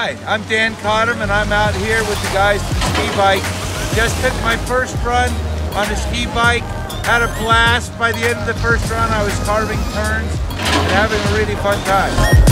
Hi, I'm Dan Cottam and I'm out here with the guys from Ski Bike. Just took my first run on a ski bike, had a blast. By the end of the first run, I was carving turns and having a really fun time.